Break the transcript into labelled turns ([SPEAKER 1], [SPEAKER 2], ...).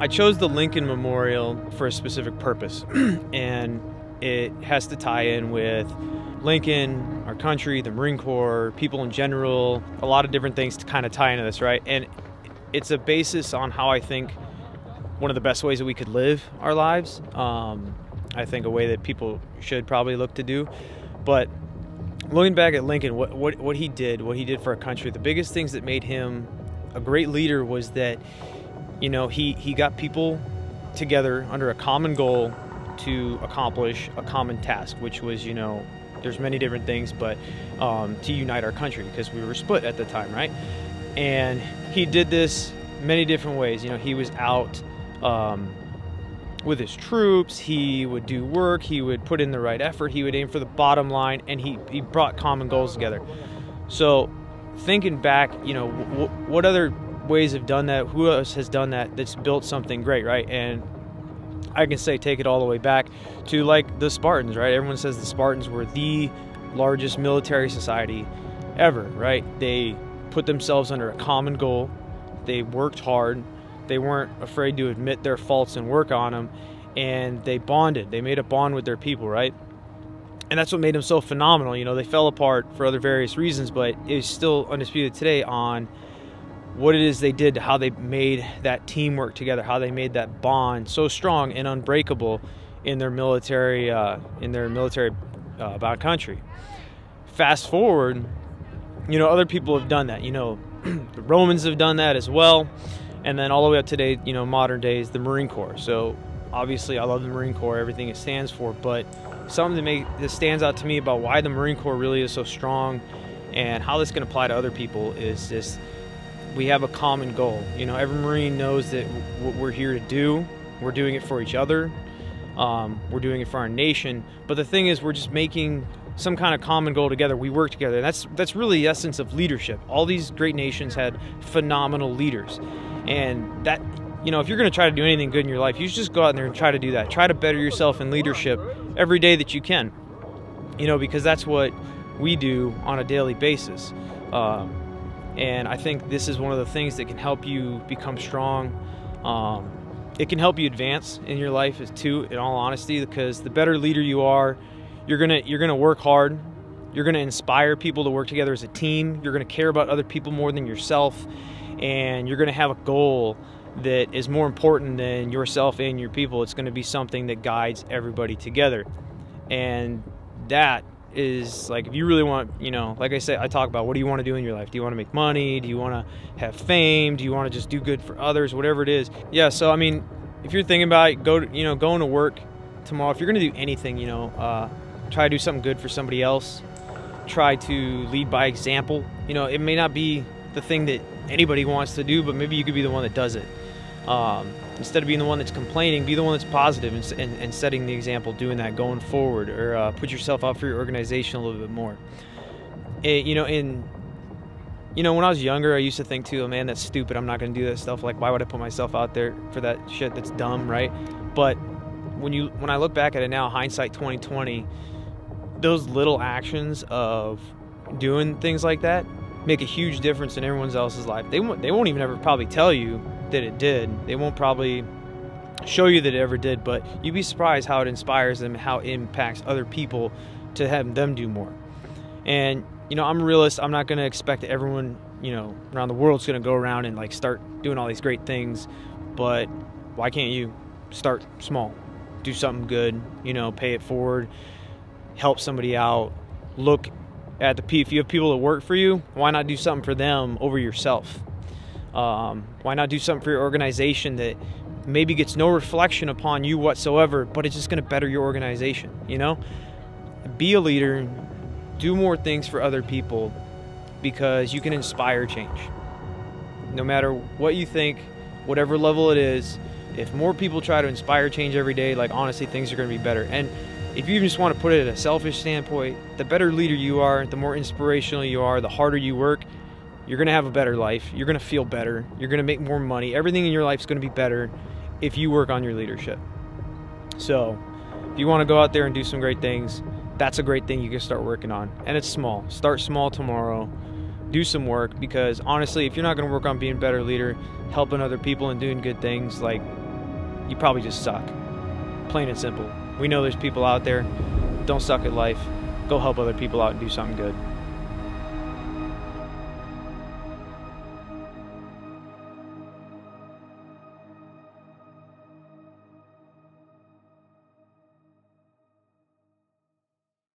[SPEAKER 1] I chose the Lincoln Memorial for a specific purpose, and it has to tie in with Lincoln, our country, the Marine Corps, people in general, a lot of different things to kind of tie into this, right? And it's a basis on how I think one of the best ways that we could live our lives. Um, I think a way that people should probably look to do. But looking back at Lincoln, what, what, what he did, what he did for our country, the biggest things that made him a great leader was that, you know, he, he got people together under a common goal to accomplish a common task, which was, you know, there's many different things, but um, to unite our country because we were split at the time, right? And he did this many different ways. You know, he was out um, with his troops. He would do work. He would put in the right effort. He would aim for the bottom line, and he, he brought common goals together. So, thinking back, you know, what other ways have done that? Who else has done that that's built something great, right? And I can say take it all the way back to like the Spartans, right? Everyone says the Spartans were the largest military society ever, right? They put themselves under a common goal. They worked hard. They weren't afraid to admit their faults and work on them. And they bonded. They made a bond with their people, right? And that's what made them so phenomenal. You know, they fell apart for other various reasons, but it's still undisputed today on what it is they did, how they made that teamwork together, how they made that bond so strong and unbreakable in their military, uh, in their military uh, bound country. Fast forward, you know, other people have done that. You know, the Romans have done that as well, and then all the way up today, you know, modern days, the Marine Corps. So obviously, I love the Marine Corps, everything it stands for, but something that, make, that stands out to me about why the Marine Corps really is so strong and how this can apply to other people is just we have a common goal. You know, every Marine knows that what we're here to do, we're doing it for each other, um, we're doing it for our nation. But the thing is, we're just making some kind of common goal together. We work together. That's that's really the essence of leadership. All these great nations had phenomenal leaders, and that you know, if you're going to try to do anything good in your life, you should just go out there and try to do that. Try to better yourself in leadership every day that you can. You know, because that's what we do on a daily basis. Um, and I think this is one of the things that can help you become strong. Um, it can help you advance in your life too, in all honesty, because the better leader you are, you're gonna you're gonna work hard. You're gonna inspire people to work together as a team. You're gonna care about other people more than yourself, and you're gonna have a goal that is more important than yourself and your people. It's gonna be something that guides everybody together, and that is like if you really want you know like i said i talk about what do you want to do in your life? Do you want to make money? Do you want to have fame? Do you want to just do good for others? Whatever it is. Yeah so i mean if you're thinking about it, go to, you know going to work tomorrow. If you're going to do anything you know uh, try to do something good for somebody else. Try to lead by example. You know it may not be the thing that anybody wants to do but maybe you could be the one that does it. Um, instead of being the one that's complaining, be the one that's positive and, and, and setting the example, doing that going forward, or uh, put yourself out for your organization a little bit more. It, you know, in you know, when I was younger, I used to think too, oh, man, that's stupid. I'm not going to do that stuff. Like, why would I put myself out there for that shit? That's dumb, right? But when you when I look back at it now, hindsight 2020, those little actions of doing things like that make a huge difference in everyone else's life. They won't they won't even ever probably tell you that it did. They won't probably show you that it ever did, but you'd be surprised how it inspires them, how it impacts other people to have them do more. And you know, I'm a realist. I'm not going to expect that everyone, you know, around the world's going to go around and like start doing all these great things. But why can't you start small? Do something good, you know, pay it forward, help somebody out, look at the. If you have people that work for you, why not do something for them over yourself? Um, why not do something for your organization that maybe gets no reflection upon you whatsoever, but it's just going to better your organization? You know, be a leader, do more things for other people because you can inspire change. No matter what you think, whatever level it is, if more people try to inspire change every day, like honestly, things are going to be better. And if you even just want to put it at a selfish standpoint, the better leader you are, the more inspirational you are, the harder you work, you're going to have a better life. You're going to feel better. You're going to make more money. Everything in your life is going to be better if you work on your leadership. So, if you want to go out there and do some great things, that's a great thing you can start working on. And it's small. Start small tomorrow. Do some work because honestly, if you're not going to work on being a better leader, helping other people and doing good things, like you probably just suck. Plain and simple. We know there's people out there. Don't suck at life. Go help other people out and do something good.